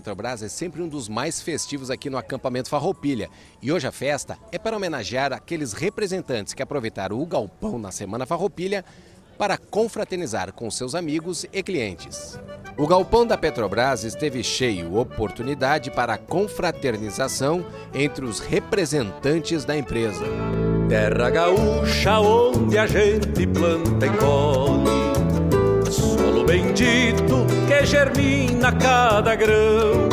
Petrobras é sempre um dos mais festivos aqui no acampamento Farroupilha. E hoje a festa é para homenagear aqueles representantes que aproveitaram o galpão na Semana Farroupilha para confraternizar com seus amigos e clientes. O galpão da Petrobras esteve cheio, oportunidade para a confraternização entre os representantes da empresa. Terra gaúcha onde a gente planta e colhe, germina cada grão.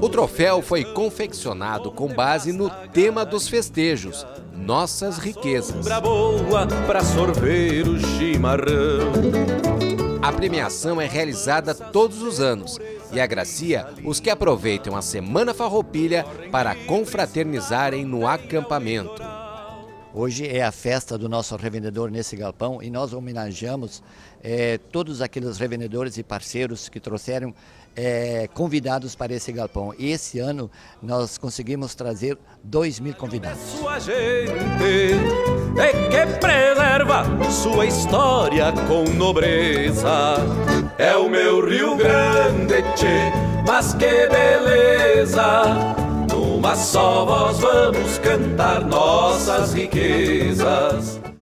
O troféu foi confeccionado com base no tema dos festejos, Nossas Riquezas. boa para sorver o chimarrão. A premiação é realizada todos os anos e agracia os que aproveitam a Semana Farroupilha para confraternizarem no acampamento. Hoje é a festa do nosso revendedor nesse galpão e nós homenageamos é, todos aqueles revendedores e parceiros que trouxeram é, convidados para esse galpão. E esse ano nós conseguimos trazer 2 mil convidados. Sua gente é que preserva sua história com nobreza. É o meu Rio Grande, mas que beleza! Numa só voz vamos cantar nossas riquezas.